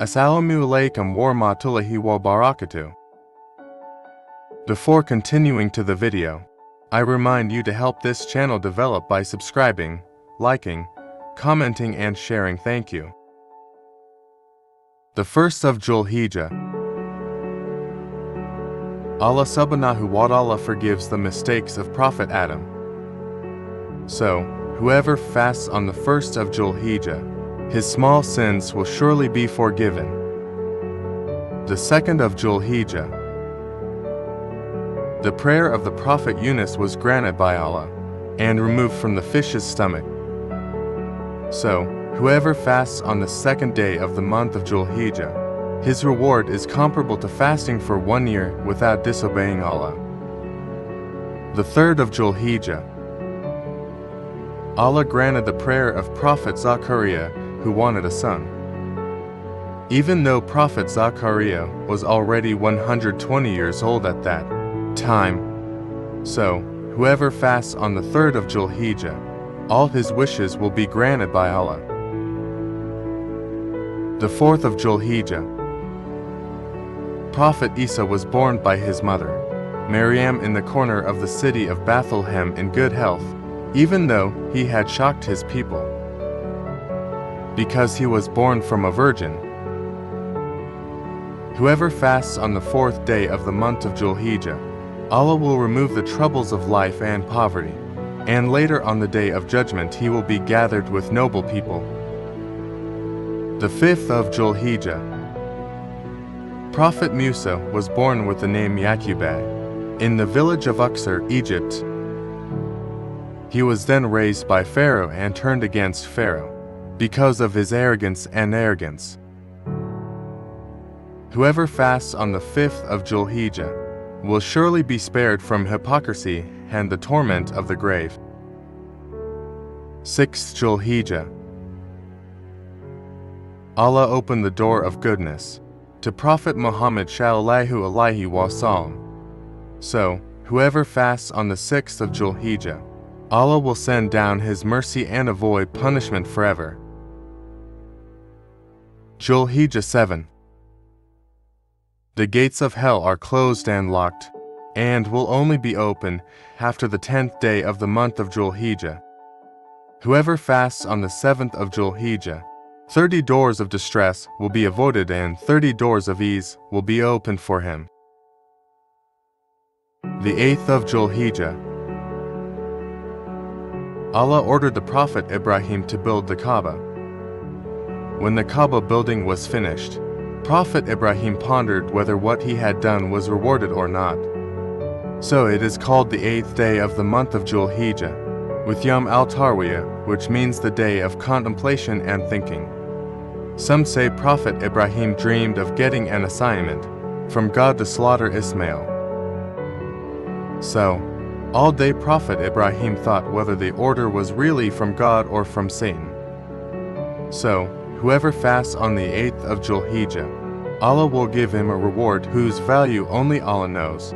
Assalamu alaikum warahmatullahi wabarakatuh. Before continuing to the video, I remind you to help this channel develop by subscribing, liking, commenting and sharing. Thank you. The first of Julhijjah. Allah subhanahu wa ta'ala forgives the mistakes of Prophet Adam. So, whoever fasts on the first of Julhijjah, his small sins will surely be forgiven. The second of Julhijjah. The prayer of the Prophet Yunus was granted by Allah and removed from the fish's stomach. So, whoever fasts on the second day of the month of Julhijjah, his reward is comparable to fasting for one year without disobeying Allah. The third of Julhijjah. Allah granted the prayer of Prophet Zachariah, who wanted a son. Even though Prophet Zachariah was already 120 years old at that time. So, whoever fasts on the third of Julhijjah, all his wishes will be granted by Allah. The fourth of Julhijjah. Prophet Isa was born by his mother, Maryam, in the corner of the city of Bethlehem in good health, even though he had shocked his people. Because he was born from a virgin. Whoever fasts on the fourth day of the month of Julhijjah, Allah will remove the troubles of life and poverty, and later on the day of judgment he will be gathered with noble people. The fifth of Julhijjah. Prophet Musa was born with the name Yaqubah in the village of Uqsar, Egypt. He was then raised by Pharaoh and turned against Pharaoh because of his arrogance and arrogance. Whoever fasts on the fifth of Julhijjah will surely be spared from hypocrisy and the torment of the grave. Sixth Julhijjah. Allah opened the door of goodness to Prophet Muhammad Shallallahu Alaihi Wasallam. So, whoever fasts on the sixth of Julhijjah, Allah will send down His mercy and avoid punishment forever. Julhijjah 7 The gates of hell are closed and locked, and will only be open after the tenth day of the month of Julhijjah. Whoever fasts on the seventh of Julhijjah, thirty doors of distress will be avoided and thirty doors of ease will be opened for him. The eighth of Julhijjah Allah ordered the Prophet Ibrahim to build the Kaaba. When the Kaaba building was finished, Prophet Ibrahim pondered whether what he had done was rewarded or not. So it is called the eighth day of the month of Julhijjah, with Yom al Tarwiyah, which means the day of contemplation and thinking. Some say Prophet Ibrahim dreamed of getting an assignment from God to slaughter Ismail. So, all day Prophet Ibrahim thought whether the order was really from God or from Satan. So, whoever fasts on the 8th of Julhijjah, Allah will give him a reward whose value only Allah knows.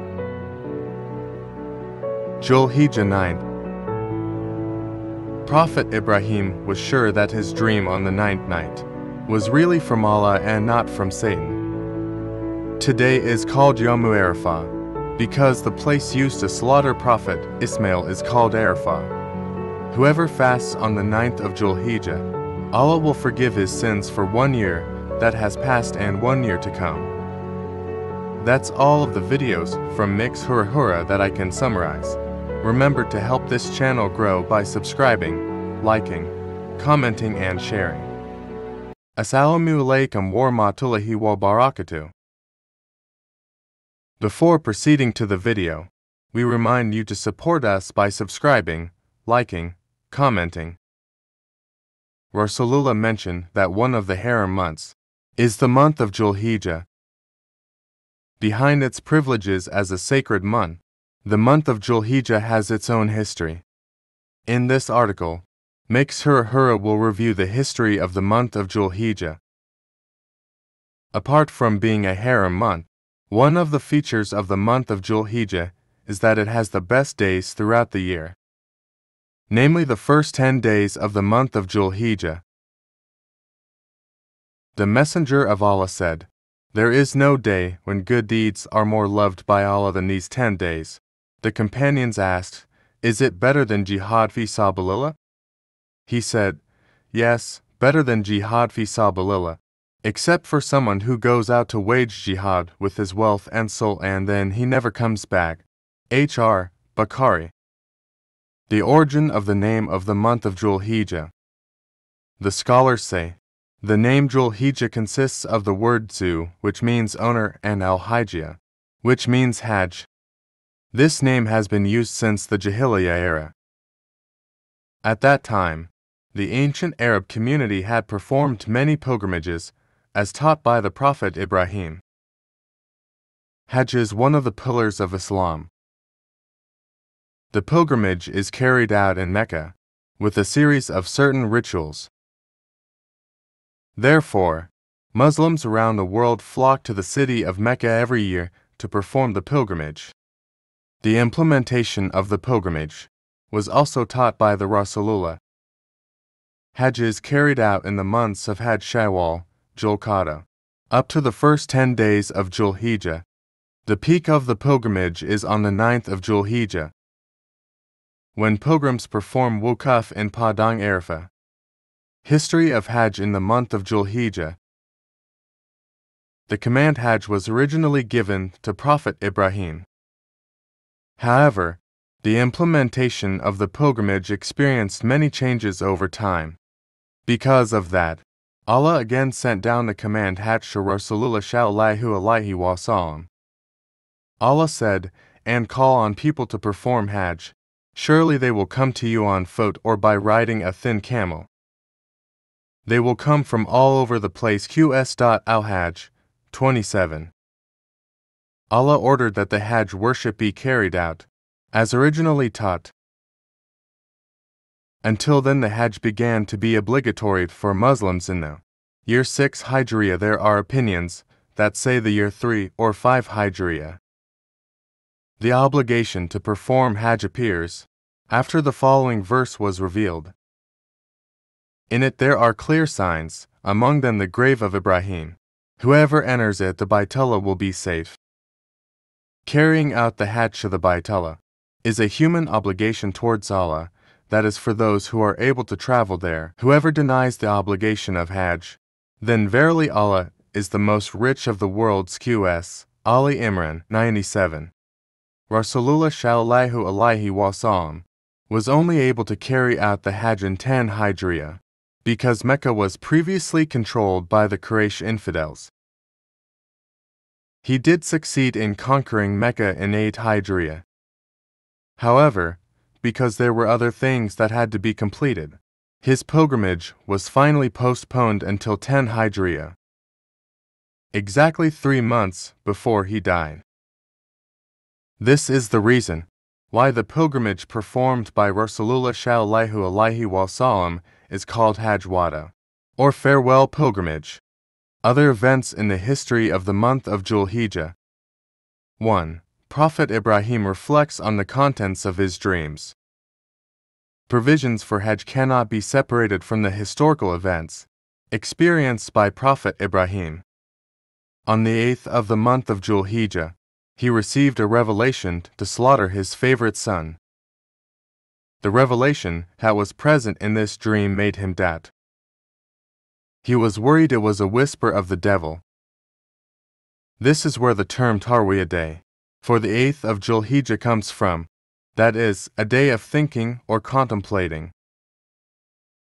Julhijjah 9 Prophet Ibrahim was sure that his dream on the ninth night was really from Allah and not from Satan. Today is called Yom Arafah because the place used to slaughter Prophet Ismail is called Arafah. Whoever fasts on the ninth of Julhijjah, Allah will forgive his sins for one year that has passed and one year to come. That's all of the videos from Mix Hura Hura that I can summarize. Remember to help this channel grow by subscribing, liking, commenting and sharing. Assalamu alaikum wabarakatuh. Before proceeding to the video, we remind you to support us by subscribing, liking, commenting. Rasulullah mentioned that one of the haram months is the month of Julhijjah. Behind its privileges as a sacred month, the month of Julhijjah has its own history. In this article, Mix Hura will review the history of the month of Julhijjah. Apart from being a haram month, one of the features of the month of Julhijjah is that it has the best days throughout the year, namely the first 10 days of the month of Julhijjah. The Messenger of Allah said, There is no day when good deeds are more loved by Allah than these ten days. The companions asked, Is it better than jihad fi sabilillah? He said, Yes, better than jihad fi sabilillah, except for someone who goes out to wage jihad with his wealth and soul and then he never comes back. H.R. Bukhari. The origin of the name of the month of Dhul Hijjah. The scholars say, the name Dhul Hijjah consists of the word Zu, which means owner, and Al Hijjah, which means Hajj. This name has been used since the Jahiliyyah era. At that time, the ancient Arab community had performed many pilgrimages, as taught by the Prophet Ibrahim. Hajj is one of the pillars of Islam. The pilgrimage is carried out in Mecca, with a series of certain rituals. Therefore, Muslims around the world flock to the city of Mecca every year to perform the pilgrimage. The implementation of the pilgrimage was also taught by the Rasulullah. Hajj is carried out in the months of Hajj Shawwal, Julqada, up to the first 10 days of Julhijjah. The peak of the pilgrimage is on the 9th of Julhijjah, when pilgrims perform wukuf in Padang Arafah. History of Hajj in the month of Julhijjah. The command Hajj was originally given to Prophet Ibrahim. However, the implementation of the pilgrimage experienced many changes over time. Because of that, Allah again sent down the command Hajj to Rasulullah sallallahu alaihi wasallam. Allah said, and call on people to perform Hajj. Surely they will come to you on foot or by riding a thin camel. They will come from all over the place. QS. Al Hajj 27. Allah ordered that the Hajj worship be carried out, as originally taught. Until then, the Hajj began to be obligatory for Muslims in the year 6 Hijriya. There are opinions that say the year 3 or 5 Hijriya. The obligation to perform Hajj appears after the following verse was revealed. In it there are clear signs, among them the grave of Ibrahim. Whoever enters it, the Baitullah will be safe. Carrying out the Hajj to the Baitullah is a human obligation towards Allah, that is for those who are able to travel there. Whoever denies the obligation of Hajj, then verily Allah is the most rich of the world's QS. Ali Imran 97. Rasulullah sallallahu alaihi wasallam was only able to carry out the Hajj in 10 Hijriya because Mecca was previously controlled by the Quraysh infidels. He did succeed in conquering Mecca in 8 Hijriya. However, because there were other things that had to be completed, his pilgrimage was finally postponed until 10 Hijriya, exactly three months before he died. This is the reason why the pilgrimage performed by Rasulullah sallallahu alaihi wasallam is called Hajj Wada, or farewell pilgrimage. Other events in the history of the month of Julhijjah. 1. Prophet Ibrahim reflects on the contents of his dreams. Provisions for Hajj cannot be separated from the historical events experienced by Prophet Ibrahim. On the 8th of the month of Julhijjah, he received a revelation to slaughter his favorite son. The revelation that was present in this dream made him doubt. He was worried it was a whisper of the devil. This is where the term Tarwiyah day, for the 8th of Julhijjah comes from, that is, a day of thinking or contemplating.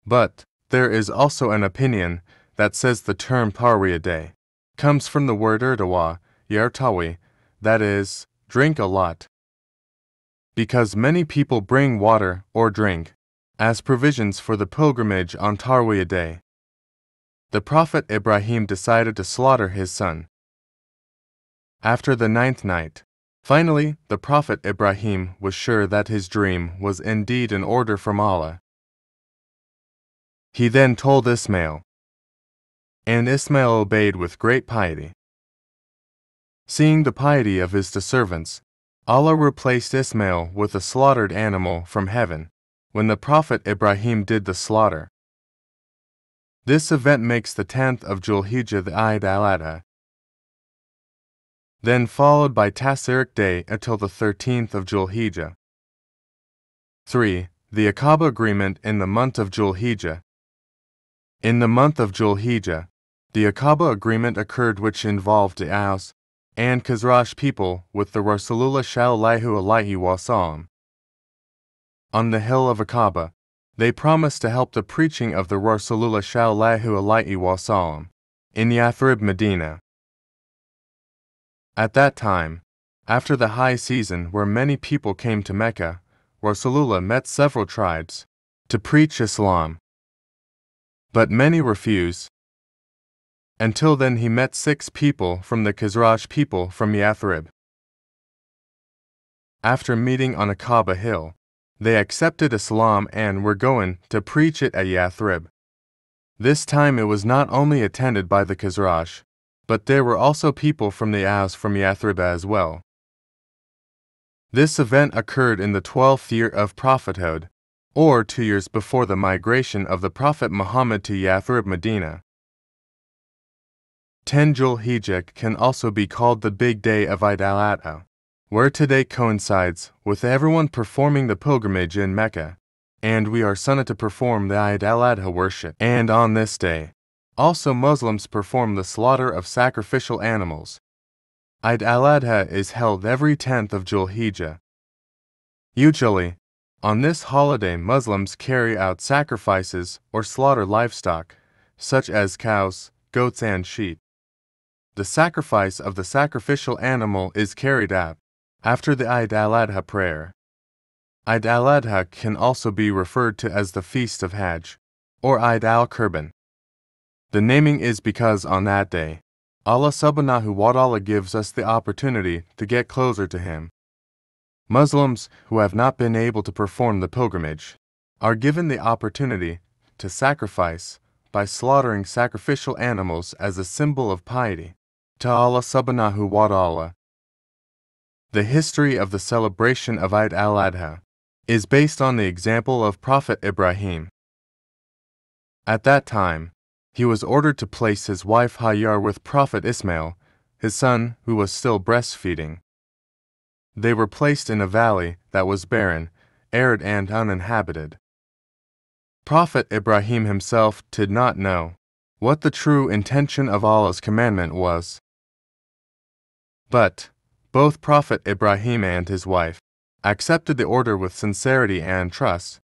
But there is also an opinion that says the term Tarwiyah day comes from the word Urdawa, Yartawi, that is, drink a lot because many people bring water or drink as provisions for the pilgrimage on Tarwiyah day. The Prophet Ibrahim decided to slaughter his son. After the ninth night, finally, the Prophet Ibrahim was sure that his dream was indeed an order from Allah. He then told Ismail, and Ismail obeyed with great piety. Seeing the piety of his servants, Allah replaced Ismail with a slaughtered animal from heaven when the Prophet Ibrahim did the slaughter. This event makes the 10th of Julhijjah the Eid al-Adha, then followed by Tashriq Day until the 13th of Julhijjah. 3. The Aqaba Agreement in the month of Julhijjah. In the month of Julhijjah, the Aqaba Agreement occurred which involved the Aus and Khazraj people with the Rasulullah sallallahu alaihi wasallam. On the hill of Aqaba, they promised to help the preaching of the Rasulullah sallallahu alaihi wasallam in Yathrib, Medina. At that time, after the high season where many people came to Mecca, Rasulullah met several tribes to preach Islam. But many refused. Until then, he met six people from the Khazraj people from Yathrib. After meeting on Aqaba hill, they accepted Islam and were going to preach it at Yathrib. This time it was not only attended by the Khazraj, but there were also people from the Aus from Yathrib as well. This event occurred in the twelfth year of prophethood, or two years before the migration of the Prophet Muhammad to Yathrib Medina. 10 Julhijjah can also be called the big day of Eid al-Adha, where today coincides with everyone performing the pilgrimage in Mecca, and we are sunnah to perform the Eid al-Adha worship. And on this day, also Muslims perform the slaughter of sacrificial animals, Eid al-Adha is held every 10th of Julhijjah. Usually, on this holiday Muslims carry out sacrifices or slaughter livestock, such as cows, goats and sheep. The sacrifice of the sacrificial animal is carried out after the Eid al-Adha prayer. Eid al-Adha can also be referred to as the Feast of Hajj, or Eid al-Qurban. The naming is because on that day, Allah subhanahu wa ta'ala gives us the opportunity to get closer to Him. Muslims who have not been able to perform the pilgrimage are given the opportunity to sacrifice by slaughtering sacrificial animals as a symbol of piety to Allah subhanahu wa ta'ala. The history of the celebration of Eid al-Adha is based on the example of Prophet Ibrahim. At that time, he was ordered to place his wife Hajar with Prophet Ismail, his son who was still breastfeeding. They were placed in a valley that was barren, arid, and uninhabited. Prophet Ibrahim himself did not know what the true intention of Allah's commandment was. But both Prophet Ibrahim and his wife accepted the order with sincerity and trust.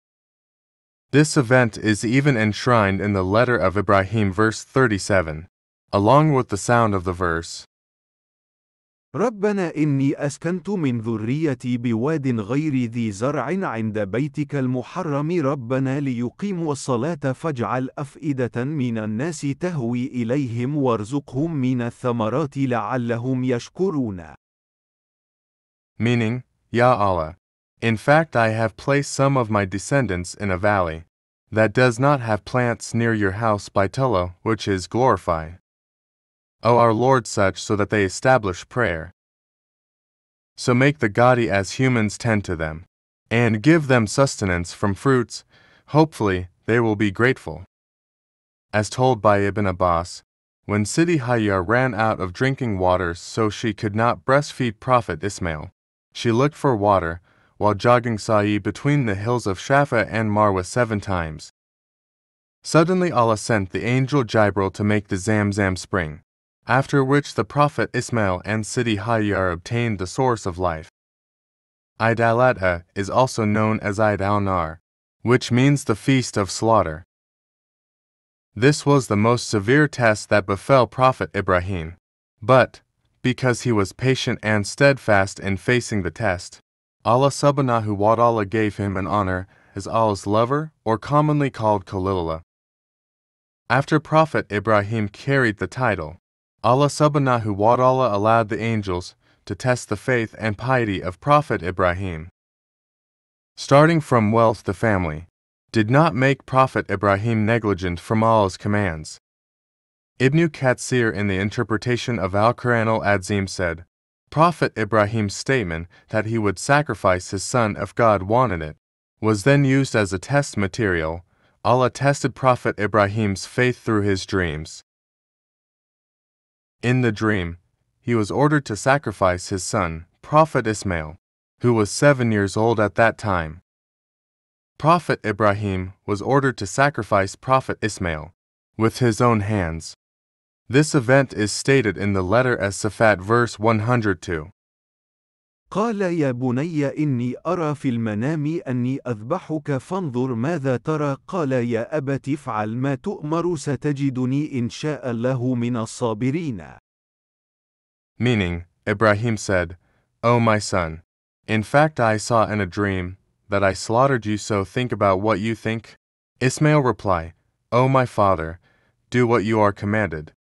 This event is even enshrined in the letter of Ibrahim, verse 37, along with the sound of the verse. ربنا إني أسكنت من ذريتي بواد غير ذي زرع عند بيتك المحرم ربنا ليقيموا الصلاة فاجعل أفئدة من الناس تهوي إليهم وارزقهم من الثمرات لعلهم يشكرون. Meaning, Ya Allah, In fact, I have placed some of my descendants in a valley that does not have plants near your house by Telo, which is glorify. O our Lord, such so that they establish prayer. So make the gaudy as humans tend to them, and give them sustenance from fruits. Hopefully, they will be grateful. As told by Ibn Abbas, when Siti Hajar ran out of drinking water so she could not breastfeed Prophet Ismail, she looked for water while jogging sa'i between the hills of Shafa and Marwa seven times. Suddenly Allah sent the angel Jibril to make the Zamzam spring, after which the Prophet Ismail and Siti Hajar obtained the source of life. Eid al-Adha is also known as Eid al-Nahr, which means the feast of slaughter. This was the most severe test that befell Prophet Ibrahim, but, because he was patient and steadfast in facing the test, Allah subhanahu wa ta'ala gave him an honor as Allah's lover, or commonly called Khalilullah. After Prophet Ibrahim carried the title, Allah subhanahu wa ta'ala allowed the angels to test the faith and piety of Prophet Ibrahim. Starting from wealth the family, did not make Prophet Ibrahim negligent from Allah's commands. Ibn Katsir in the interpretation of Al-Quran al-Adzim said, Prophet Ibrahim's statement that he would sacrifice his son if God wanted it was then used as a test material Allah tested Prophet Ibrahim's faith through his dreams. In the dream, he was ordered to sacrifice his son, Prophet Ismail, who was seven years old at that time. Prophet Ibrahim was ordered to sacrifice Prophet Ismail with his own hands. This event is stated in the letter as Safat verse 102. قال يا بني إني أرى في المنام أني أذبحك فانظر ماذا ترى قال يا أبت افعل ما تؤمر ستجدني إن شاء الله من الصابرين Meaning, Ibrahim said, O my son, in fact I saw in a dream that I slaughtered you so think about what you think. Ismail replied, O my father, do what you are commanded.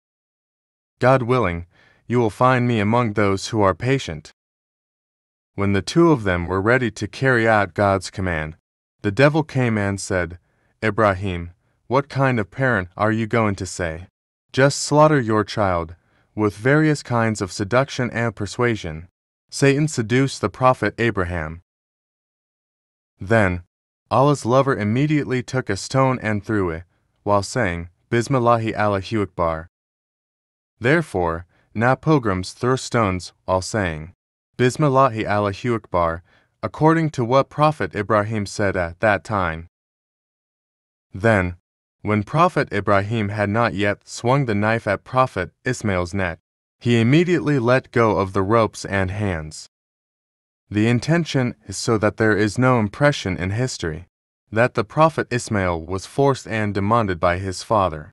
God willing, you will find me among those who are patient. When the two of them were ready to carry out God's command, the devil came and said, Ibrahim, what kind of parent are you going to say? Just slaughter your child, with various kinds of seduction and persuasion. Satan seduced the prophet Abraham. Then, Allah's lover immediately took a stone and threw it, while saying, Bismillahi Allahu Akbar. Therefore, now pilgrims throw stones while saying, Bismillahi Allahu Akbar, according to what Prophet Ibrahim said at that time. Then, when Prophet Ibrahim had not yet swung the knife at Prophet Ismail's neck, he immediately let go of the ropes and hands. The intention is so that there is no impression in history that the Prophet Ismail was forced and demanded by his father.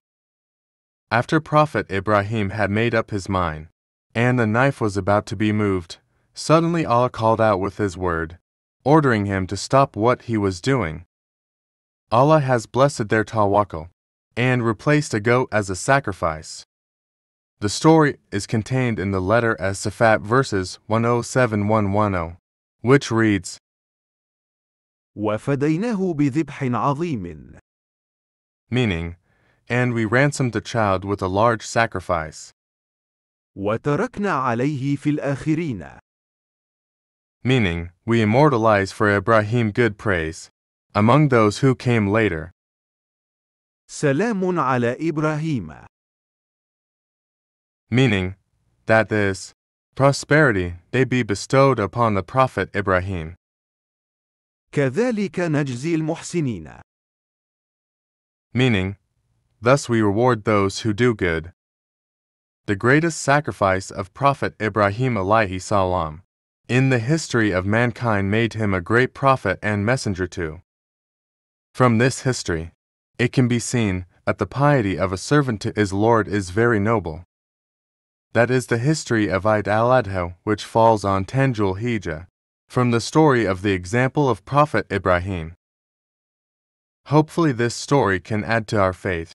After Prophet Ibrahim had made up his mind, and the knife was about to be moved, suddenly Allah called out with his word, ordering him to stop what he was doing. Allah has blessed their tawakkul and replaced a goat as a sacrifice. The story is contained in the letter as Safat verses 107110, which reads, وفديناه بذبح عظيم meaning, and we ransomed the child with a large sacrifice, وتركنا عليه في الآخرين meaning, we immortalize for Ibrahim good praise among those who came later. سلام على إبراهيم meaning, that is, prosperity they be bestowed upon the Prophet Ibrahim. كذلك نجزي المحسنين meaning, thus we reward those who do good. The greatest sacrifice of Prophet Ibrahim alayhi salam in the history of mankind made him a great prophet and messenger too. From this history, it can be seen that the piety of a servant to his Lord is very noble. That is the history of Eid al-Adha which falls on 10 Hijjah, from the story of the example of Prophet Ibrahim. Hopefully this story can add to our faith.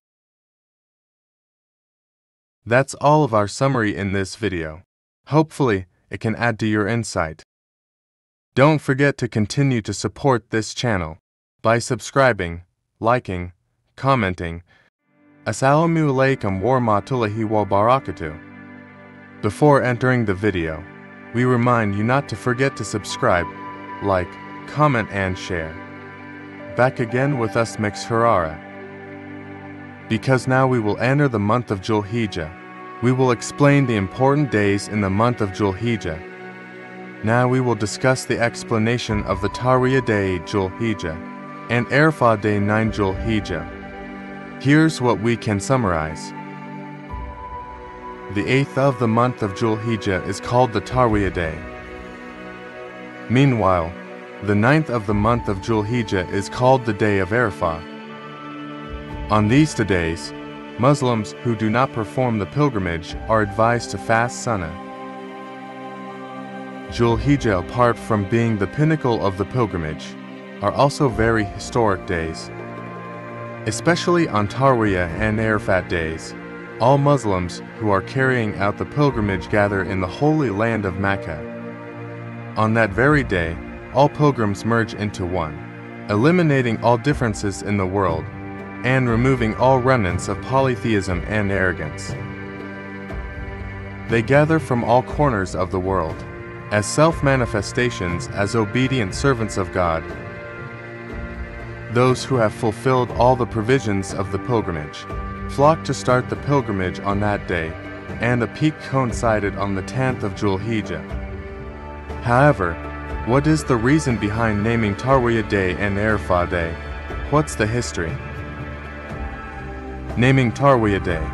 That's all of our summary in this video. Hopefully, it can add to your insight. Don't forget to continue to support this channel by subscribing, liking, commenting. Assalamu alaikum warahmatullahi wabarakatuh. Before entering the video, we remind you not to forget to subscribe, like, comment and share. Back again with us Mix Hurahura. Because now we will enter the month of Julhijjah. We will explain the important days in the month of Julhijjah. Now we will discuss the explanation of the Tarwiyah day Julhijjah and Arafah day 9 Julhijjah. Here's what we can summarize. The eighth of the month of Julhijjah is called the Tarwiyah day. Meanwhile, the ninth of the month of Julhijjah is called the day of Arafah. On these two days, Muslims who do not perform the pilgrimage are advised to fast Sunnah. Julhijjah, apart from being the pinnacle of the pilgrimage, are also very historic days. Especially on Tarwiyah and Arafat days, all Muslims who are carrying out the pilgrimage gather in the holy land of Mecca. On that very day, all pilgrims merge into one, eliminating all differences in the world and removing all remnants of polytheism and arrogance. They gather from all corners of the world as self manifestations as obedient servants of God. those who have fulfilled all the provisions of the pilgrimage, flocked to start the pilgrimage on that day, and the peak coincided on the 10th of Julhijjah. However, what is the reason behind naming Tarwiyah Day and Arafah Day? What's the history? Naming Tarwiyah Day.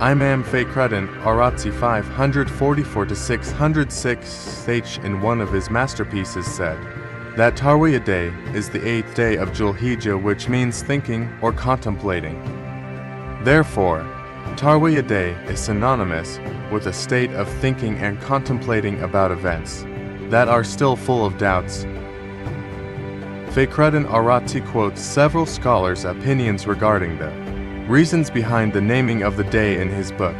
Imam Fakhruddin Arazi 544 to 606 H in one of his masterpieces said that Tarwiyah Day is the eighth day of Julhijjah, which means thinking or contemplating. Therefore, Tarwiyah Day is synonymous with a state of thinking and contemplating about events that are still full of doubts. Fakhruddin Arazi quotes several scholars' opinions regarding the reasons behind the naming of the day in his book.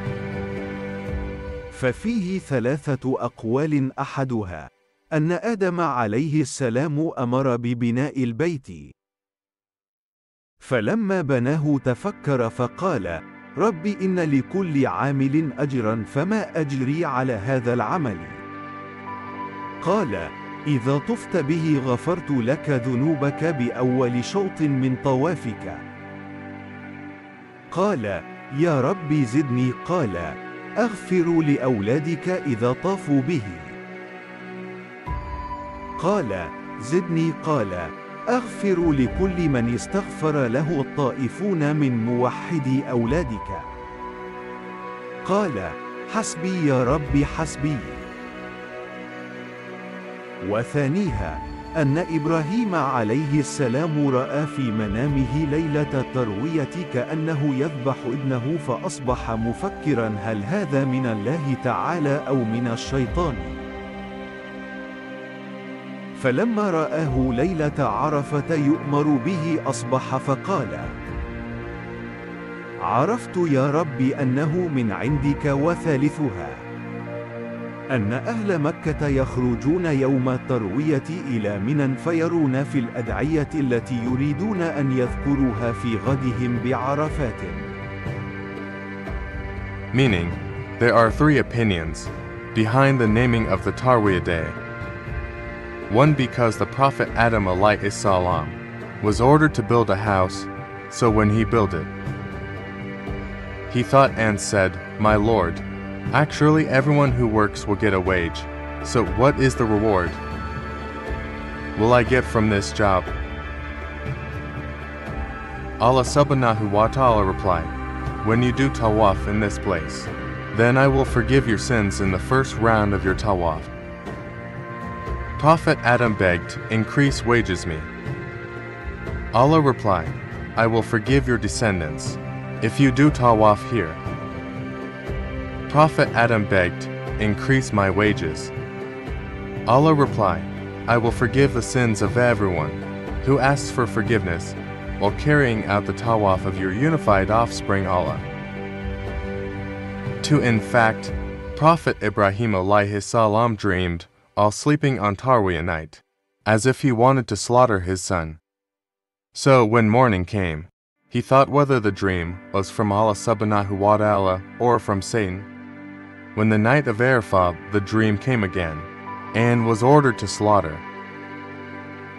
ففيه ثلاثة أقوال أحدها أن آدم عليه السلام أمر ببناء البيت. فلما بناه تفكر فقال: رب إن لكل عامل أجرا فما أجري على هذا العمل؟ قال: إذا طفت به غفرت لك ذنوبك بأول شوط من طوافك. قال: يا رب زدني قال: أغفر لأولادك إذا طافوا به. قال: زدني قال: أغفر لكل من استغفر له الطائفون من موحدي أولادك. قال: حسبي يا رب حسبي. وثانيها أن إبراهيم عليه السلام رأى في منامه ليلة التروية كأنه يذبح ابنه فأصبح مفكرا هل هذا من الله تعالى أو من الشيطان؟ فلما رآه ليلة عرفة يؤمر به أصبح فقال: عرفت يا رب أنه من عندك وثالثها أن أهل مكة يخرجون يوم التروية إلى منى فيرون في الأدعية التي يريدون أن يذكروها في غدهم بعرفات. Meaning, there are three opinions behind the naming of the Tarwiyah Day. One because the Prophet Adam salam was ordered to build a house, so when he built it, he thought and said, My Lord, actually everyone who works will get a wage, so what is the reward? Will I get from this job? Allah subhanahu wa ta'ala replied, When you do tawaf in this place, then I will forgive your sins in the first round of your tawaf. Prophet Adam begged, Increase wages me. Allah replied, I will forgive your descendants if you do tawaf here. Prophet Adam begged, Increase my wages. Allah replied, I will forgive the sins of everyone who asks for forgiveness while carrying out the tawaf of your unified offspring Allah. To In fact, Prophet Ibrahim salam dreamed while sleeping on Tarwiyah night, as if he wanted to slaughter his son. So when morning came, he thought whether the dream was from Allah subhanahu wa ta'ala or from Satan. When the night of Arafah, the dream came again, and was ordered to slaughter.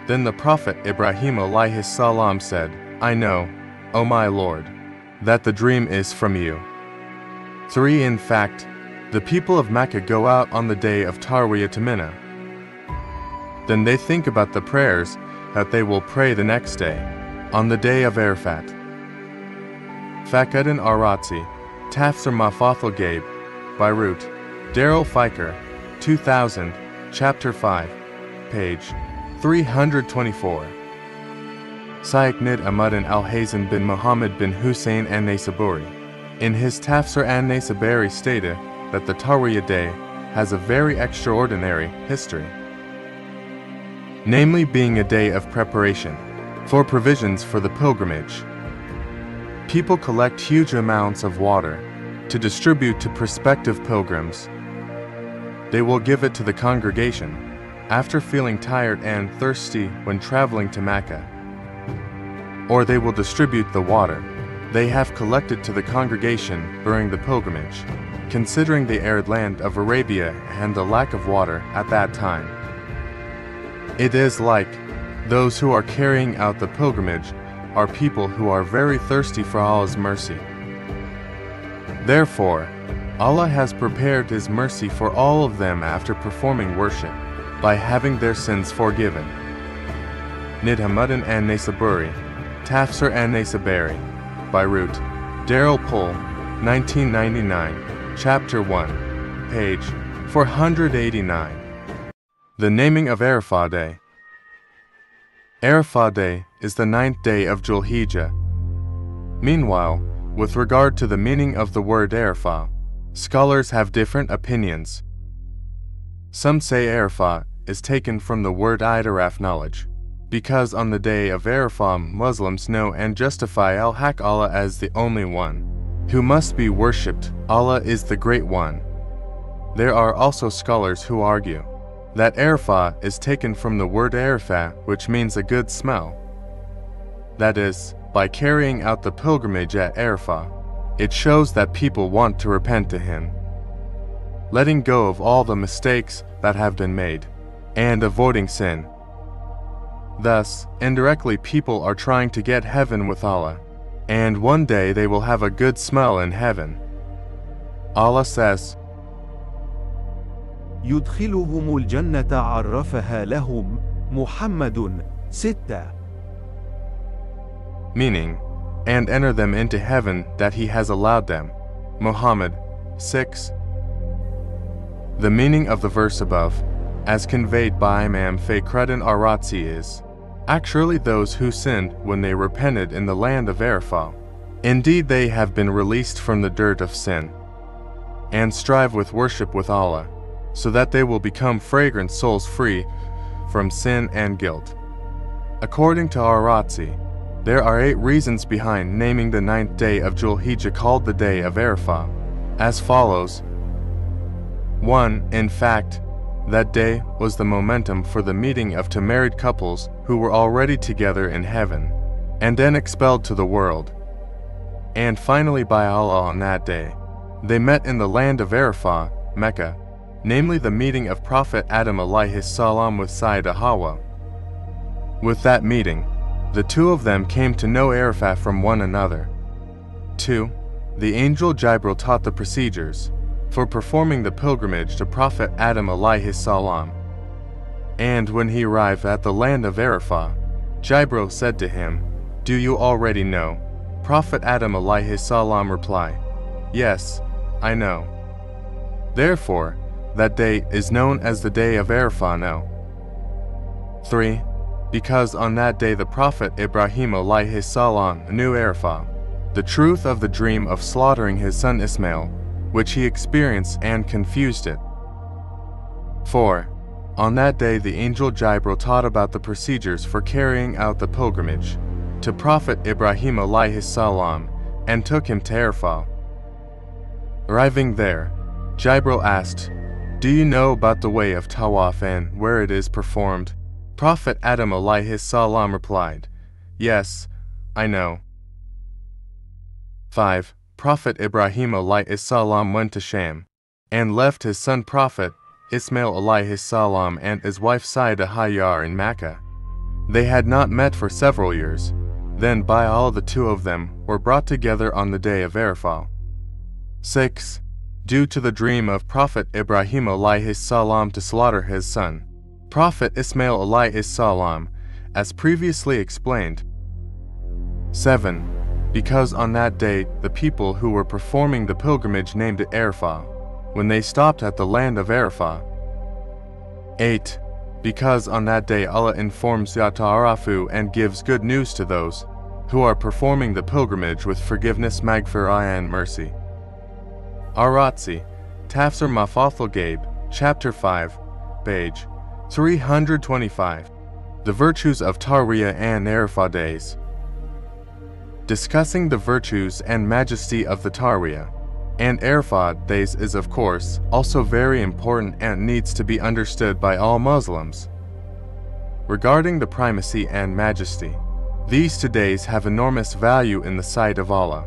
Then the Prophet Ibrahim alayhi salam said, I know, O my Lord, that the dream is from you. 3. In fact, the people of Mecca go out on the day of Tarwiyah to Mina. Then they think about the prayers that they will pray the next day, on the day of Arafat. Fakhruddin Arazi, Tafsir Mafatihul Ghaib, Beirut, Darul Fikr, 2000, Chapter 5, page 324. Syed Ahmad Al Hazen bin Muhammad bin Hussein an Naysaburi, in his Tafsir an Naysaburi stated that the Tarwiyah day has a very extraordinary history. Namely, being a day of preparation for provisions for the pilgrimage. People collect huge amounts of water to distribute to prospective pilgrims. They will give it to the congregation after feeling tired and thirsty when traveling to Mecca. Or they will distribute the water they have collected to the congregation during the pilgrimage, considering the arid land of Arabia and the lack of water at that time. It is like Those who are carrying out the pilgrimage are people who are very thirsty for Allah's mercy. Therefore, Allah has prepared His mercy for all of them after performing worship by having their sins forgiven. Nidhamuddin and Nasaburi, Tafsir and Nasabari, Beirut, Daryl Pohl, 1999, Chapter 1, page 489. The naming of Arafah Day. Arafah Day is the ninth day of Julhijjah. Meanwhile, with regard to the meaning of the word Arafah, scholars have different opinions. Some say Arafah is taken from the word Idaraf knowledge, because on the day of Arafah Muslims know and justify Al Haq Allah as the only one, who must be worshipped, Allah is the Great One. There are also scholars who argue that Arafah is taken from the word Arafah, which means a good smell. That is, by carrying out the pilgrimage at Arafah, it shows that people want to repent to Him, letting go of all the mistakes that have been made, and avoiding sin. Thus, indirectly, people are trying to get heaven with Allah, and one day they will have a good smell in heaven. Allah says, يدخلهم الجنة عرفها لهم محمد ستة meaning, and enter them into heaven that He has allowed them. Muhammad 6. The meaning of the verse above, as conveyed by Imam Fakhruddin Arazi is, actually those who sinned when they repented in the land of Arafah. Indeed, they have been released from the dirt of sin, and strive with worship with Allah, so that they will become fragrant souls free from sin and guilt. According to Arazi, there are eight reasons behind naming the ninth day of Julhijjah called the day of Arafah, as follows. 1. In fact, that day was the momentum for the meeting of two married couples who were already together in heaven, and then expelled to the world. And finally by Allah on that day, they met in the land of Arafah, Mecca, namely the meeting of Prophet Adam salam with Sayyidah Hawa. With that meeting, the two of them came to know Arafat from one another. 2. The angel Jibril taught the procedures for performing the pilgrimage to Prophet Adam alayhi salam. And when he arrived at the land of Arafah, Jibril said to him, Do you already know? Prophet Adam alayhi salam replied, Yes, I know. Therefore, that day is known as the day of Arafah now. 3 because on that day the Prophet Ibrahim salam knew Arafah, the truth of the dream of slaughtering his son Ismail, which he experienced and confused it. 4. On that day the angel Jibril taught about the procedures for carrying out the pilgrimage to Prophet Ibrahim salam and took him to Arafah. Arriving there, Jibril asked, Do you know about the way of Tawaf and where it is performed? Prophet Adam alayhi salam replied, Yes, I know. 5. Prophet Ibrahim alayhi salam went to Sham, and left his son Prophet Ismail alayhi salam and his wife Sayyidah Hajar in Mecca. They had not met for several years. Then by all the two of them were brought together on the day of Arafah. 6. Due to the dream of Prophet Ibrahim alayhi salam to slaughter his son, Prophet Ismail alayhi salam, as previously explained. 7. Because on that day the people who were performing the pilgrimage named it Arafah, when they stopped at the land of Arafah. 8. Because on that day Allah informs Yata'arafu and gives good news to those who are performing the pilgrimage with forgiveness, magfirah, and mercy. Arazi, Tafsir Mafatihul Ghaib, Chapter 5, page 325. The Virtues of Tarwiyah and Arafah Days. Discussing the virtues and majesty of the Tarwiyah and Arafah days is, of course, also very important and needs to be understood by all Muslims. Regarding the primacy and majesty, these two days have enormous value in the sight of Allah.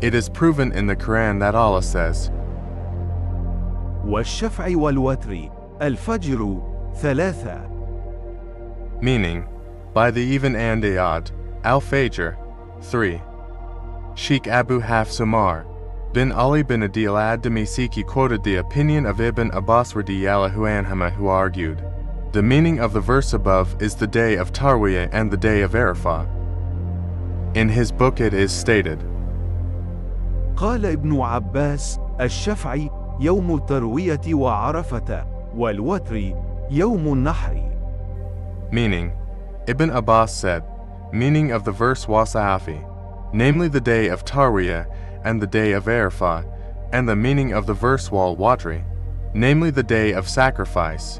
It is proven in the Quran that Allah says, والشفع والوتر الفجر ثلاثة meaning, by the even and ayad, al Fajr. 3. Sheikh Abu Hafs Umar bin Ali bin Adil ad Damasiki quoted the opinion of Ibn Abbas radiyallahu anhuma who argued, The meaning of the verse above is the day of Tarwiyah and the day of Arafah. In his book it is stated, قال ابن عباس الشفع يوم التروية وعرفة والوتر يوم النحر Meaning, Ibn Abbas said, meaning of the verse Wasa'afi, namely the day of Tarwiyah and the day of Arafah, and the meaning of the verse Wal Watri, namely the day of sacrifice.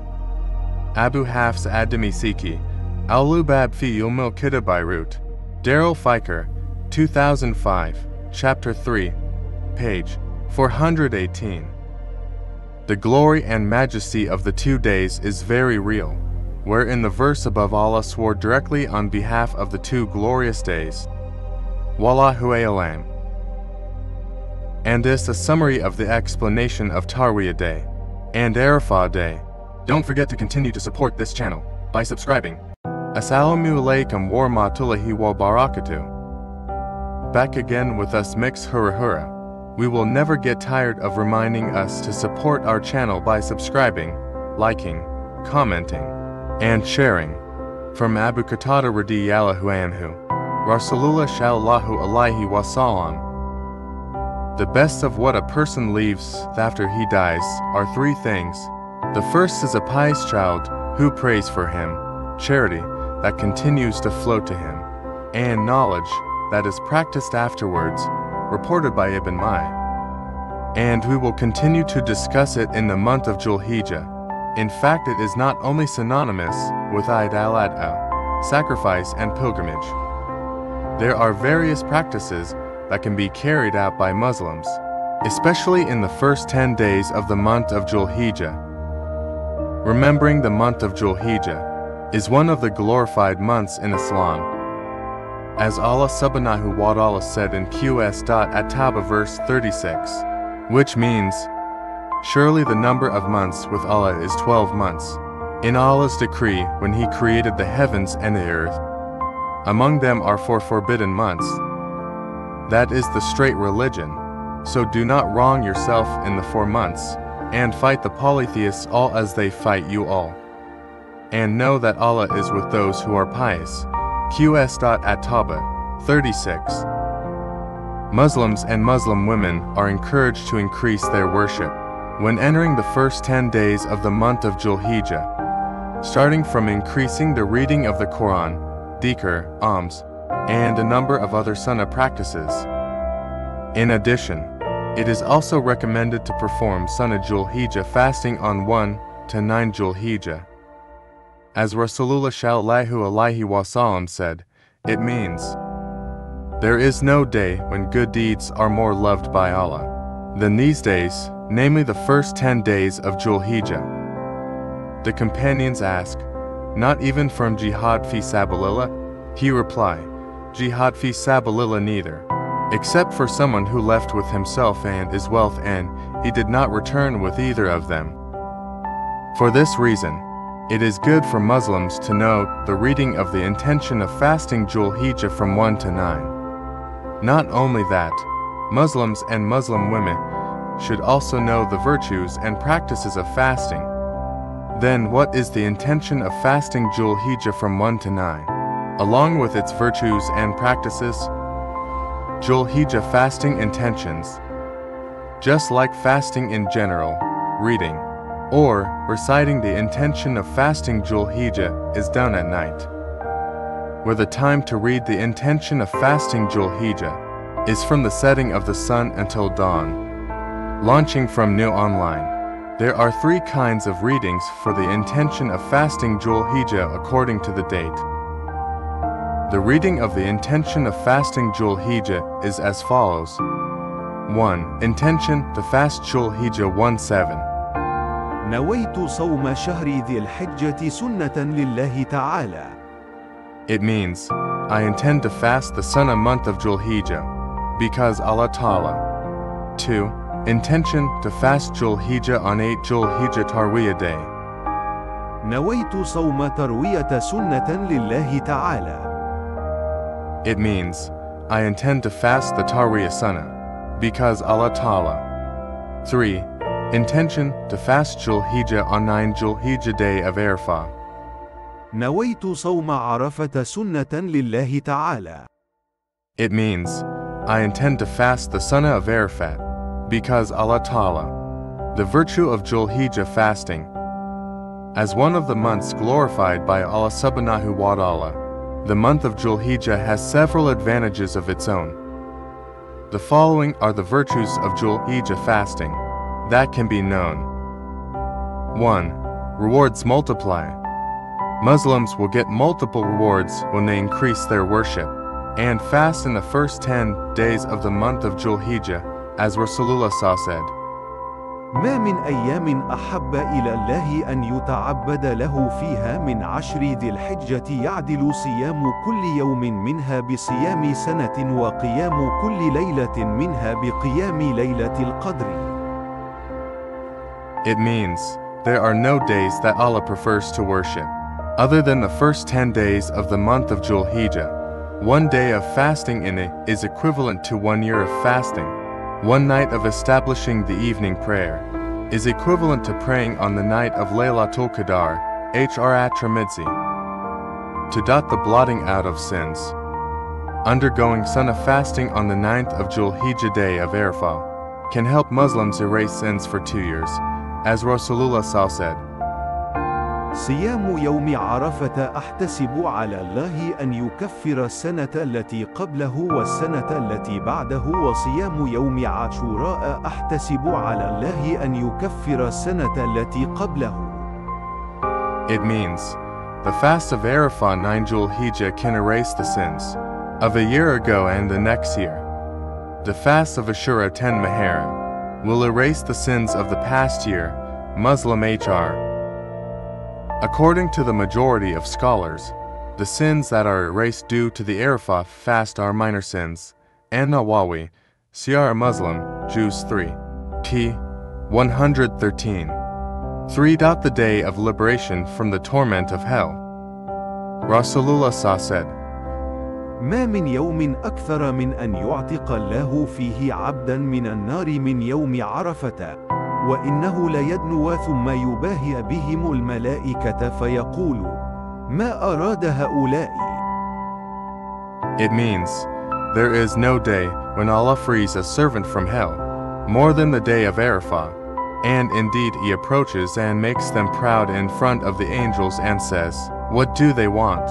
Abu Hafs ad-Dimasyqi, Al-Lubab fi Ulumil Kitabai root, Darul Fikr, 2005, Chapter 3, page 418. The glory and majesty of the two days is very real, wherein the verse above Allah swore directly on behalf of the two glorious days. Wallahu alam. And this a summary of the explanation of Tarwiyah Day and Arafah Day. Don't forget to continue to support this channel by subscribing. Assalamu alaikum warahmatullahi wabarakatuh. Back again with us Mix Hurahura. We will never get tired of reminding us to support our channel by subscribing, liking, commenting, and sharing. From Abu Qatada radiyallahu anhu, Rasulullah shallallahu alaihi wasallam. The best of what a person leaves after he dies are three things. The first is a pious child who prays for him, charity that continues to flow to him, and knowledge that is practiced afterwards reported by Ibn Mai. And we will continue to discuss it in the month of Julhijjah. In fact, it is not only synonymous with Eid al-Adha, sacrifice and pilgrimage. There are various practices that can be carried out by Muslims, especially in the first 10 days of the month of Julhijjah. Remembering the month of Julhijjah is one of the glorified months in Islam as Allah subhanahu wa ta'ala said in QS. At Taubah verse 36, which means, Surely the number of months with Allah is 12 months. In Allah's decree, when He created the heavens and the earth, among them are four forbidden months. That is the straight religion. So do not wrong yourself in the four months, and fight the polytheists all as they fight you all. And know that Allah is with those who are pious. QS.Attaubah 36. Muslims and Muslim women are encouraged to increase their worship when entering the first 10 days of the month of Julhijjah, starting from increasing the reading of the Quran, dhikr, alms, and a number of other sunnah practices. In addition, it is also recommended to perform Sunnah Julhijjah fasting on 1 to 9 Julhijjah. As Rasulullah shallallahu alaihi wasallam said, it means, There is no day when good deeds are more loved by Allah than these days, namely the first ten days of Julhijjah. The companions ask, Not even from Jihad fi Sabilillah? He reply, Jihad fi Sabilillah neither, except for someone who left with himself and his wealth and he did not return with either of them. For this reason, it is good for Muslims to know the reading of the intention of fasting Julhijjah from 1 to 9. Not only that, Muslims and Muslim women should also know the virtues and practices of fasting. Then what is the intention of fasting Julhijjah from 1 to 9? Along with its virtues and practices, Julhijjah fasting intentions. Just like fasting in general, reading, or reciting the intention of fasting Julhijjah is done at night. Where the time to read the intention of fasting Julhijjah is from the setting of the sun until dawn. Launching from NU Online. There are three kinds of readings for the intention of fasting Julhijjah according to the date. The reading of the intention of fasting Julhijjah is as follows 1. Intention to fast Julhijjah 1 7. نويت صوم شهر ذي الحجة سنة لله تعالى. It means, I intend to fast the sunnah month of Julhijjah, because Allah Ta'ala. 2. Intention to fast Julhijjah on 8 Julhijjah Tarwiyah day. نويت صوم تروية سنة لله تعالى. It means, I intend to fast the Tariya Sunnah, because Allah Ta'ala. 3. Intention to fast Jul Hijjah on 9 Jul Hijjah day of Arafah. نويت صوم عرفة سنة لله تعالى. It means, I intend to fast the Sunnah of Arafat, because Allah Ta'ala. The virtue of Jul Hijjah fasting. As one of the months glorified by Allah Subhanahu wa Ta'ala, the month of Jul Hijjah has several advantages of its own. The following are the virtues of Jul Hijjah fasting that can be known. 1. Rewards multiply. Muslims will get multiple rewards when they increase their worship and fast in the first 10 days of the month of Jul Hijjah, as Rasulullah SAW said. ما من أيام أحب إلى الله أن يتعبد له فيها من عشر ذي الحجة يعدل صيام كل يوم منها بصيام سنة وقيام كل ليلة منها بقيام ليلة القدر. It means, there are no days that Allah prefers to worship, other than the first 10 days of the month of Julhijjah. One day of fasting in it is equivalent to one year of fasting. One night of establishing the evening prayer is equivalent to praying on the night of Laylatul Qadar, Hr At-Tirmidzi. To dot the blotting out of sins. Undergoing sunnah fasting on the 9th of Julhijjah day of Arafah can help Muslims erase sins for two years, as Rasulullah said. صيام يوم عرفة أحتسب على الله أن يكفر السنة التي قبله والسنة التي بعده وصيام يوم عاشوراء أحتسب على الله أن يكفر السنة التي قبله. It means, the fast of Arafah 9 Jul Hijjah can erase the sins of a year ago and the next year. The fast of Ashura 10 Muharram will erase the sins of the past year, Muslim HR. According to the majority of scholars, the sins that are erased due to the Arafah fast are minor sins, and Nawawi, Siyar Muslim, Juz 3, p. 113. 3. The day of liberation from the torment of hell. Rasulullah said, ما من يوم أكثر من أن يعتق الله فيه عبدا من النار من يوم عرفة وإنه ليدنو ثم يباهي بهم الملائكة فيقول ما أراد هؤلاء It means, there is no day when Allah frees a servant from hell, more than the day of Arafah. And indeed he approaches and makes them proud in front of the angels and says, What do they want?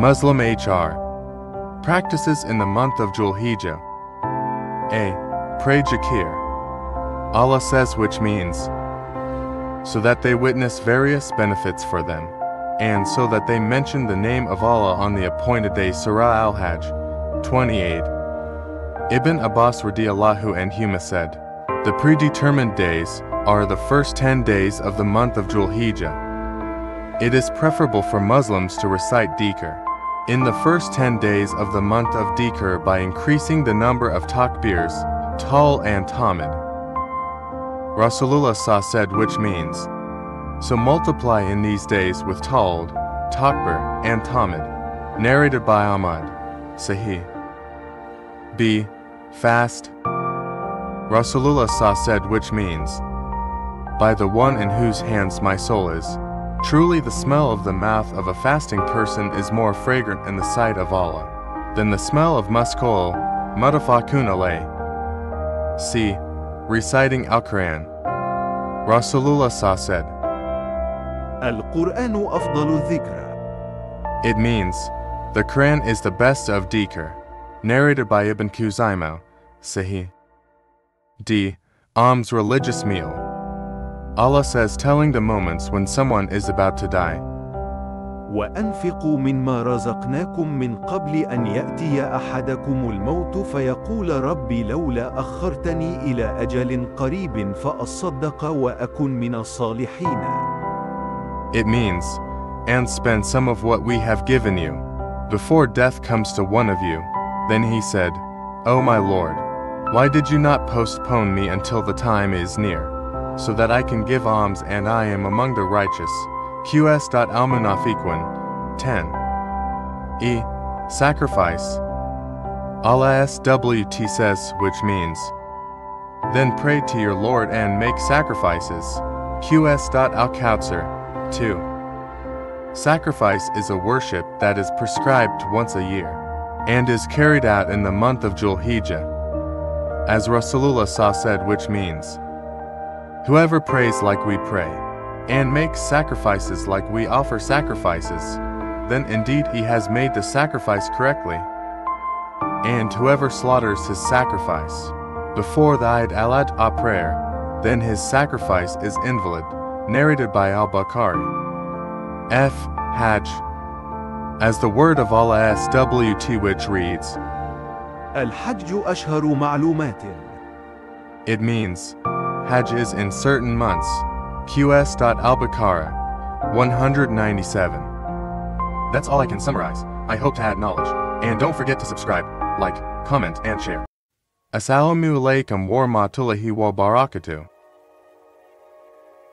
Muslim HR. Practices in the month of Julhijjah. A. Pray Jakir. Allah says which means, so that they witness various benefits for them, and so that they mention the name of Allah on the appointed day Surah Al-Hajj 28. Ibn Abbas radiallahu anhuma said, The predetermined days are the first 10 days of the month of Julhijjah. It is preferable for Muslims to recite Dhikr in the first 10 days of the month of Dhikr by increasing the number of takbirs, tal and tahmid. Rasulullah SAW said which means, So multiply in these days with Tald, Takbir, and Tahmid, narrated by Ahmad, Sahih. B. Fast. Rasulullah SAW said which means, By the one in whose hands my soul is, Truly, the smell of the mouth of a fasting person is more fragrant in the sight of Allah than the smell of musk oil, mutafakunale. See, reciting Al Quran. Rasulullah said, Al Quranu afdalu dhikra. It means, the Quran is the best of dhikr, narrated by Ibn Khuzaimah, Sahih. D. Am's religious meal. Allah says telling the moments when someone is about to die. وأنفقوا مما رزقناكم من قبل أن يأتي أحدكم الموت فيقول ربي لولا أخرتني إلى أجل قريب فأصدق وأكن من الصالحين. It means, and spend some of what we have given you, before death comes to one of you. Then he said, O my Lord, why did you not postpone me until the time is near, So that I can give alms and I am among the righteous? qs.almunafiqun 10. E. Sacrifice. Allah SWT says, which means, Then pray to your Lord and make sacrifices. qs.al 2. Sacrifice is a worship that is prescribed once a year and is carried out in the month of Julhijjah. As Rasulullah saw said, which means, Whoever prays like we pray, and makes sacrifices like we offer sacrifices, then indeed he has made the sacrifice correctly. And whoever slaughters his sacrifice, before the Eid Alat a prayer, then his sacrifice is invalid, narrated by al Bukhari. F. Hajj. As the word of Allah SWT which reads, Al Hajj Ashharu Ma'lumatin. It means, Hajj in certain months. QS.Albaqarah 197. That's all I can summarize. I hope to add knowledge. And don't forget to subscribe, like, comment, and share. Assalamu alaikum warahmatullahi wabarakatuh.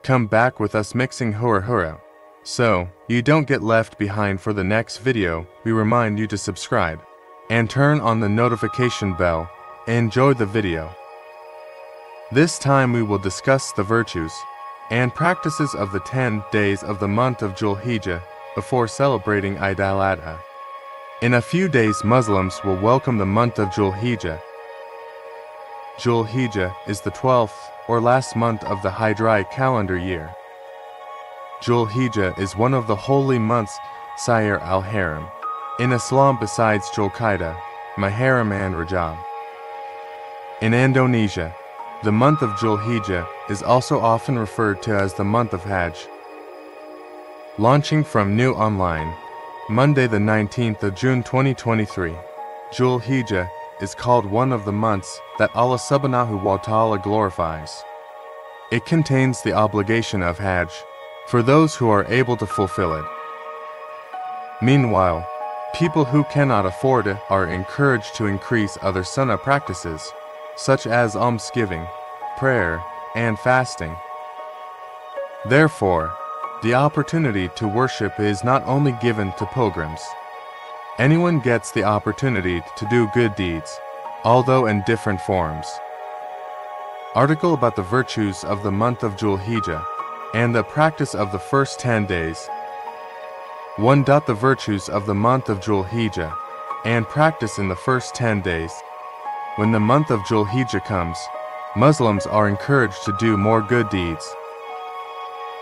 Come back with us mixing hura hura. So, you don't get left behind for the next video, we remind you to subscribe and turn on the notification bell. Enjoy the video. This time we will discuss the virtues and practices of the 10 days of the month of Julhijjah before celebrating Eid al-Adha. In a few days Muslims will welcome the month of Julhijjah. Julhijjah is the 12th or last month of the Hijri calendar year. Julhijjah is one of the holy months Sayr al-Haram in Islam besides Julqaidah, Muharram and Rajab. In Indonesia, the month of Julhijjah is also often referred to as the month of Hajj. Launching from NU Online, Monday the 19th of June 2023, Julhijjah is called one of the months that Allah subhanahu wa ta'ala glorifies. It contains the obligation of Hajj for those who are able to fulfill it. Meanwhile, people who cannot afford it are encouraged to increase other sunnah practices, such as almsgiving, prayer, and fasting. Therefore, the opportunity to worship is not only given to pilgrims. Anyone gets the opportunity to do good deeds, although in different forms. Article about the virtues of the month of Julhijjah and the practice of the first 10 days. 1. The virtues of the month of Julhijjah and practice in the first 10 days. When the month of Julhijjah comes, Muslims are encouraged to do more good deeds.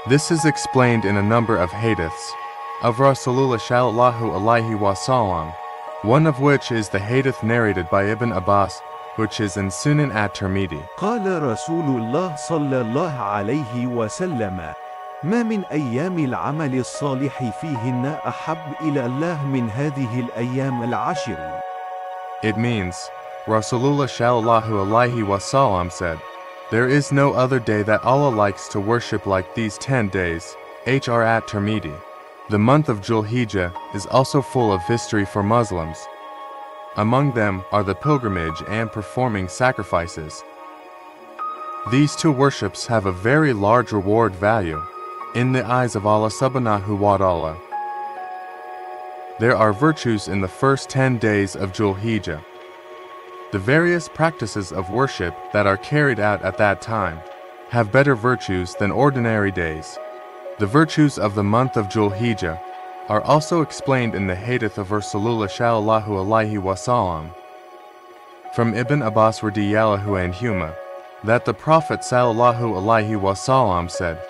This is explained in a number of hadiths of Rasulullah sallallahu alaihi wasallam, one of which is the hadith narrated by Ibn Abbas, which is in Sunan at-Tirmidhi. قال رسول الله صلى الله عليه وسلم ما من أيام العمل الصالح فيهن أحب إلى الله من هذه الأيام العشر It means, Rasulullah sallallahu alaihi wasallam said, There is no other day that Allah likes to worship like these 10 days. HR at Tirmidhi. The month of Julhijjah is also full of history for Muslims. Among them are the pilgrimage and performing sacrifices. These two worships have a very large reward value in the eyes of Allah subhanahu wa ta'ala. There are virtues in the first 10 days of Julhijjah. The various practices of worship that are carried out at that time have better virtues than ordinary days. The virtues of the month of Julhijjah are also explained in the hadith of Rasulullah sallallahu alaihi wasallam from Ibn Abbas radiyallahu anhuma that the Prophet sallallahu alaihi wasallam said,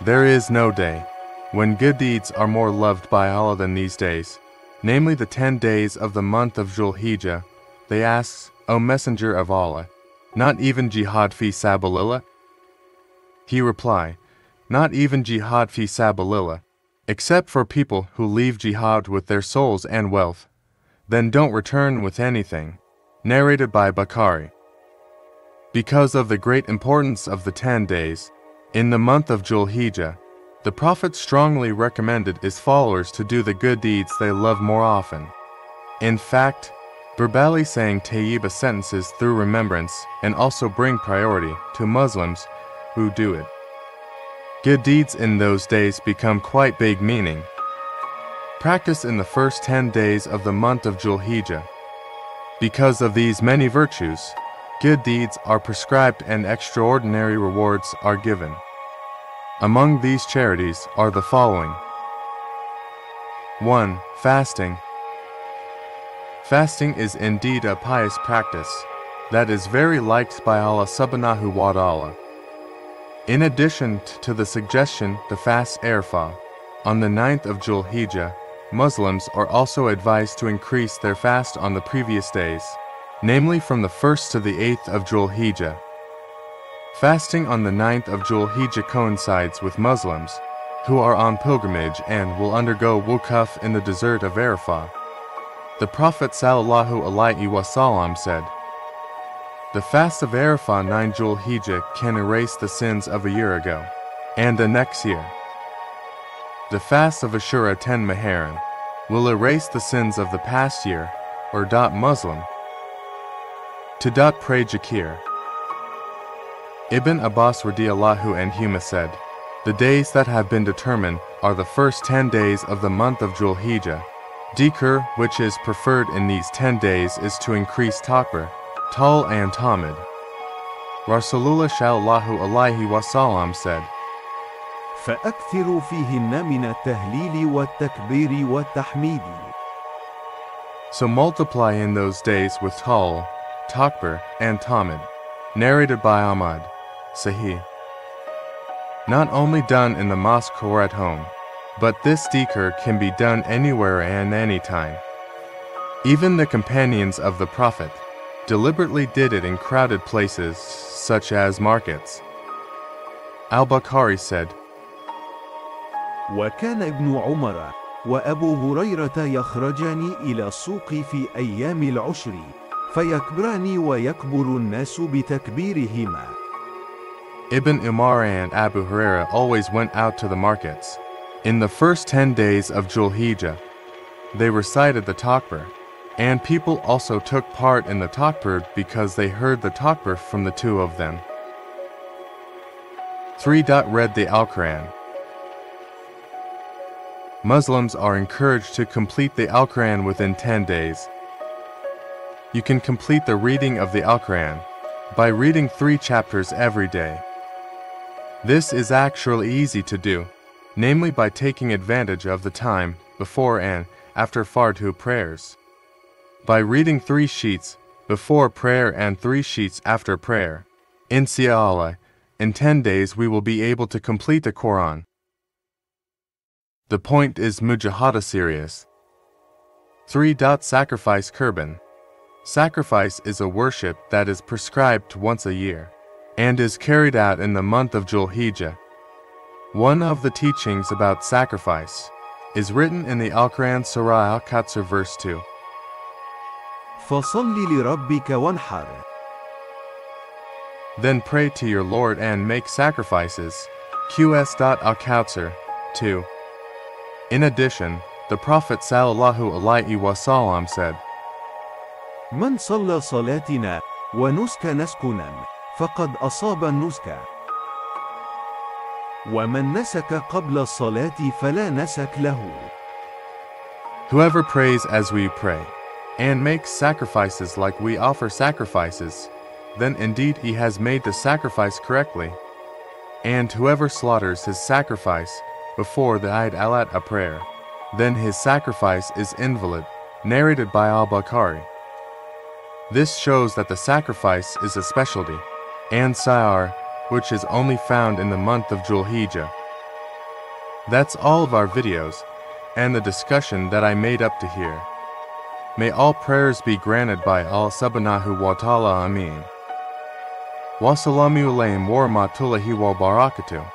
There is no day when good deeds are more loved by Allah than these days, namely the ten days of the month of Julhijjah. They asked, O Messenger of Allah, not even jihad fi sabilillah? He replied, Not even jihad fi sabilillah, except for people who leave jihad with their souls and wealth, then don't return with anything. Narrated by Bukhari. Because of the great importance of the ten days, in the month of Julhijjah, the Prophet strongly recommended his followers to do the good deeds they love more often. In fact, verbally saying Tayyiba sentences through remembrance and also bring priority to Muslims who do it. Good deeds in those days become quite big meaning. Practice in the first 10 days of the month of Julhijjah. Because of these many virtues, good deeds are prescribed and extraordinary rewards are given. Among these charities are the following 1. Fasting. Fasting is indeed a pious practice that is very liked by Allah subhanahu wa ta'ala. In addition to the suggestion to fast Arafah, on the 9th of Julhijjah, Muslims are also advised to increase their fast on the previous days, namely from the 1st to the 8th of Julhijjah. Fasting on the 9th of Julhijjah coincides with Muslims who are on pilgrimage and will undergo wukuf in the desert of Arafah. The Prophet wasallam said, The fast of Arafah 9 Julhijjah can erase the sins of a year ago and the next year. The fast of Ashura 10 Muharram will erase the sins of the past year or dot Muslim to dot pray Jakir. Ibn Abbas radiallahu anhuma said, The days that have been determined are the first ten days of the month of Julhijjah. Dikr, which is preferred in these 10 days, is to increase Takbir, Tal and Tahmid. Rasulullah sallallahu alaihi wasallam said, فأكثروا فيهن من التهليل والتكبير والتحميد. So multiply in those days with Tal, Takbir, and Tahmid. Narrated by Ahmad, Sahih. Not only done in the mosque or at home. but this dhikr can be done anywhere and anytime. Even the companions of the Prophet deliberately did it in crowded places such as markets. Al Bukhari said, وكان ابن عمر وأبو هريرة يخرجان إلى السوق في أيام العشر فيكبران ويكبر الناس بتكبيرهما. Ibn Umar and Abu Huraira always went out to the markets. in the first 10 days of Julhijjah, they recited the Takbir, and people also took part in the Takbir because they heard the Takbir from the two of them. 3. Read the Al Quran. Muslims are encouraged to complete the Al Quran within 10 days. You can complete the reading of the Al Quran by reading three chapters every day. This is actually easy to do, namely by taking advantage of the time before and after Fardu prayers. By reading three sheets before prayer and three sheets after prayer, inshallah, in 10 days we will be able to complete the Quran. The point is mujahada serious. 3. Sacrifice Kurban. Sacrifice is a worship that is prescribed once a year and is carried out in the month of Julhijjah. One of the teachings about sacrifice is written in the Al-Quran Surah Al-Kautsar verse 2. Then pray to your Lord and make sacrifices. QS. al 2. In addition, the Prophet ﷺ said, من صلى صلاتنا ونسك نسكنا فقد أصاب النسك ومن نسك قبل الصلاة فلا نسك له. Whoever prays as we pray, and makes sacrifices like we offer sacrifices, then indeed he has made the sacrifice correctly. And whoever slaughters his sacrifice before the Eid al-Adha prayer, then his sacrifice is invalid, narrated by al-Bukhari. This shows that the sacrifice is a specialty, and Sayar, which is only found in the month of Julhijjah. That's all of our videos, and the discussion that I made up to here. May all prayers be granted by Al Subhanahu wa Ta'ala Ameen. Wassalamu alaykum wa rahmatullahi wa barakatuh.